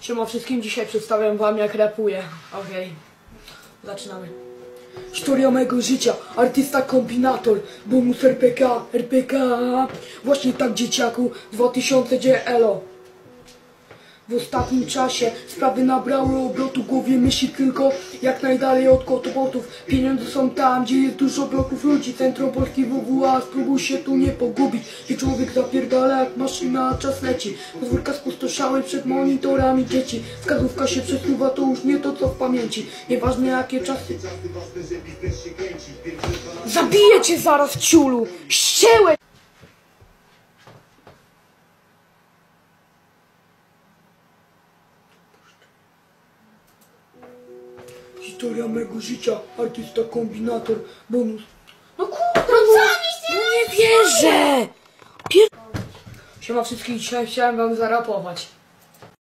Siema wszystkim, dzisiaj przedstawiam wam jak rapuję. Okej, zaczynamy. Historia mojego życia, artysta kombinator, bonus RPK, RPK. Właśnie tak dzieciaku, 2000 gdzie elo. W ostatnim czasie sprawy nabrały obrotu, głowie myśli tylko jak najdalej od kotobotów. Pieniądze są tam, gdzie jest dużo bloków ludzi. Centrum Polski WWA, spróbuj się tu nie pogubić. Gdzie człowiek zapierdala jak maszyna, czas leci. Podwórka spustoszały przed monitorami dzieci. Wskazówka się przesuwa, to już nie to co w pamięci. Nieważne jakie czasy. Zabiję cię zaraz, ciulu! Ściełę! Historia mego życia, artysta kombinator, bonus. No kurde, no, no nie wierzę! Pier... Siema wszystkich, dzisiaj chciałem wam zarapować.